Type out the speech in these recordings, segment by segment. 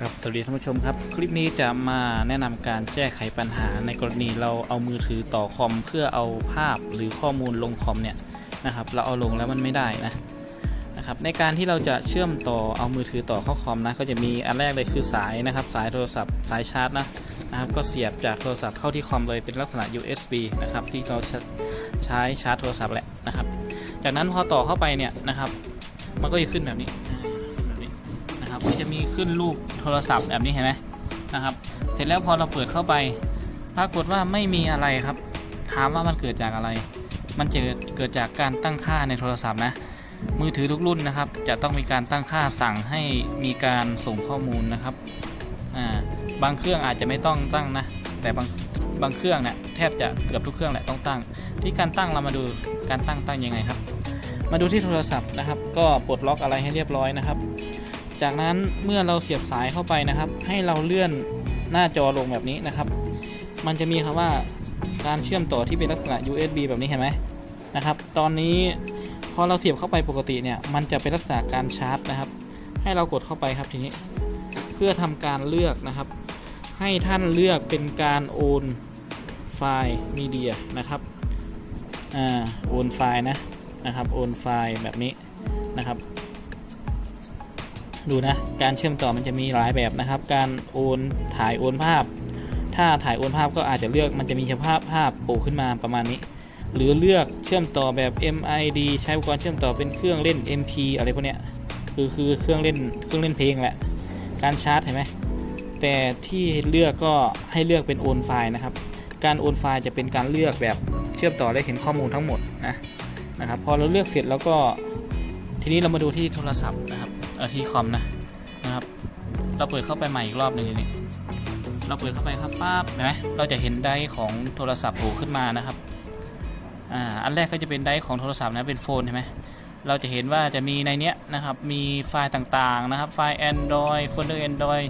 ครับสวัสดีท่านผู้ชมครับ คลิปนี้จะมาแนะนำการแก้ไขปัญหาในกรณีเราเอามือถือต่อคอมเพื่อเอาภาพหรือข้อมูลลงคอมเนี่ยนะครับเราเอาลงแล้วมันไม่ได้นะนะครับในการที่เราจะเชื่อมต่อเอามือถือต่อเข้าคอมนะก็จะมีอันแรกเลยคือสายนะครับ สายโทรศัพท์สายชาร์จนะนะครับก็เสียบจากโทรศัพท์เข้าที่คอมเลยเป็นลักษณะ USB นะครับที่เราใช้ชาร์จโทรศัพท์แหละนะครับ จากนั้นพอต่อเข้าไปเนี่ยนะครับ มันก็จะขึ้นแบบนี้แบบนี้ นะครับก็จะมีขึ้นรูปโทรศัพท์แบบนี้เห็นไหมนะครับ เสร็จแล้วพอเราเปิดเข้าไป ปรากฏว่าไม่มีอะไรครับ ถามว่ามันเกิดจากอะไร มันจะเกิดจากการตั้งค่าในโทรศัพท์นะ มือถือทุกรุ่นนะครับ จะต้องมีการตั้งค่าสั่งให้มีการส่งข้อมูลนะครับบางเครื่องอาจจะไม่ต้องตั้งนะ แต่บางบางเครื่องเนี่ยแทบจะเกือบทุกเครื่องแหละต้องตั้ง ที่การตั้งเรามาดูการตั้งตั้งยังไงครับ มาดูที่โทรศัพท์นะครับ ก็ปลดล็อกอะไรให้เรียบร้อยนะครับ จากนั้นเมื่อเราเสียบสายเข้าไปนะครับ ให้เราเลื่อนหน้าจอลงแบบนี้นะครับ มันจะมีคำว่าการเชื่อมต่อที่เป็นลักษณะ USB แบบนี้เห็นไหมนะครับ ตอนนี้พอเราเสียบเข้าไปปกติเนี่ย มันจะเป็นลักษณะการชาร์จนะครับ ให้เรากดเข้าไปครับทีนี้ เพื่อทำการเลือกนะครับ ให้ท่านเลือกเป็นการโอนไฟล์มีเดียนะครับ อ่า โอนไฟล์นะ นะครับ โอนไฟล์แบบนี้นะครับ ดูนะ การเชื่อมต่อมันจะมีหลายแบบนะครับ การโอนถ่ายโอนภาพ ถ้าถ่ายโอนภาพก็อาจจะเลือกมันจะมีเฉพาะภาพโผล่ขึ้นมาประมาณนี้ หรือเลือกเชื่อมต่อแบบ MID ใช้อุปกรณ์เชื่อมต่อเป็นเครื่องเล่น MP อะไรพวกเนี้ยคือคือเครื่องเล่นเครื่องเล่นเพลงแหละ การชาร์จเห็นไหมแต่ที่เลือกก็ให้เลือกเป็นโอนไฟล์นะครับ การโอนไฟล์จะเป็นการเลือกแบบเชื่อมต่อและเห็นข้อมูลทั้งหมดนะนะครับ พอเราเลือกเสร็จแล้วก็ทีนี้เรามาดูที่โทรศัพท์นะครับ เออที่คอมนะนะครับ เราเปิดเข้าไปใหม่อีกรอบหนึ่งนี่เราเปิดเข้าไปครับปั๊บเห็นไหมเราจะเห็น drive ของโทรศัพท์โผล่ขึ้นมานะครับอ่าอันแรกก็จะเป็น drive ของโทรศัพท์นะเป็น phone ใช่ไหมเราจะเห็นว่าจะมีในเนี้ยนะครับมีไฟล์ต่างๆนะครับไฟล์ Android โฟลเดอร์ Android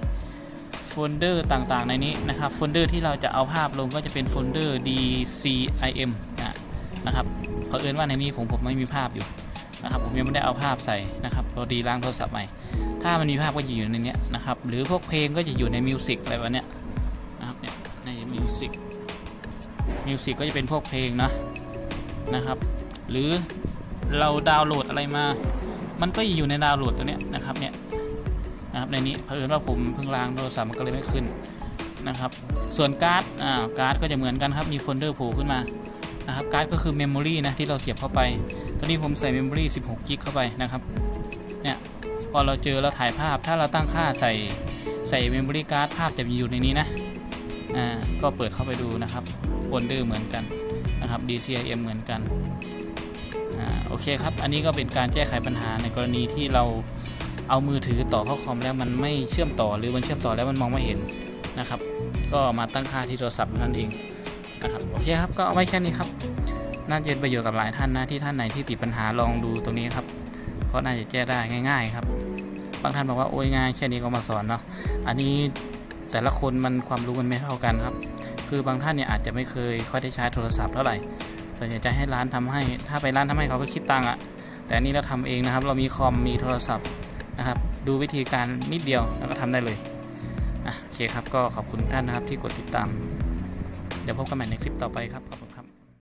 โฟลเดอร์ต่างๆในนี้นะครับโฟลเดอร์ที่เราจะเอาภาพลงก็จะเป็นโฟลเดอร์ DCIM นะนะครับเผอิญว่าในนี้ผมผมไม่มีภาพอยู่ นะครับผมยังไม่ได้เอาภาพใส่นะครับเราดีล้างโทรศัพท์ใหม่ ถ้ามันมีภาพก็จะอยู่ในนี้นะครับหรือพวกเพลงก็จะอยู่ใน music อะไรแบบเนี้ยนะครับเนี่ยใน music Music ก็จะเป็นพวกเพลงนะนะครับ หรือเราดาวน์โหลดอะไรมา มันก็อยู่ในดาวน์โหลดตัวเนี้ยนะครับเนี่ยนะครับในนี้เผอิญว่าผมเพิ่งล้างโทรศัพท์มันก็เลยไม่ขึ้นนะครับ ส่วนการ์ดอ่าการ์ดก็จะเหมือนกันครับมีโฟลเดอร์โผล่ขึ้นมานะครับการ์ดก็คือ memory นะที่เราเสียบเข้าไป ตอนนี้ผมใส่ memory 16กิ๊กเข้าไปนะครับ เนี่ยพอเราเจอเราถ่ายภาพถ้าเราตั้งค่าใส่ใส่เมมโมรีการ์ดภาพจะอยู่ในนี้นะ อ่า ก็เปิดเข้าไปดูนะครับโฟลเดอร์เหมือนกันนะครับ DCIM เหมือนกัน อ่า โอเคครับ อันนี้ก็เป็นการแก้ไขปัญหาในกรณีที่เราเอามือถือต่อเข้าคอมแล้วมันไม่เชื่อมต่อหรือมันเชื่อมต่อแล้วมันมองไม่เห็นนะครับ ก็มาตั้งค่าที่โทรศัพท์นั่นเองนะครับ โอเคครับ ก็เอาไว้แค่นี้ครับ น่าจะเป็นประโยชน์กับหลายท่านนะที่ท่านไหนที่ติดปัญหาลองดูตรงนี้ครับก็น่าจะแก้ได้ง่าย ๆ ครับ บางท่านบอกว่าโอ้ยง่ายแค่นี้ก็มาสอนเนาะอันนี้แต่ละคนมันความรู้มันไม่เท่ากันครับ คือบางท่านเนี่ยอาจจะไม่เคยค่อยได้ใช้โทรศัพท์เท่าไหร่ส่วนใหญ่จะให้ร้านทำให้ ถ้าไปร้านทำให้เขาก็คิดตังค์อะแต่อันนี้เราทำเองนะครับ เรามีคอมมีโทรศัพท์นะครับ ดูวิธีการนิดเดียวแล้วก็ทำได้เลยอะโอเคครับก็ขอบคุณท่านนะครับที่กดติดตาม เดี๋ยวพบกันใหม่ในคลิปต่อไปครับขอบคุณ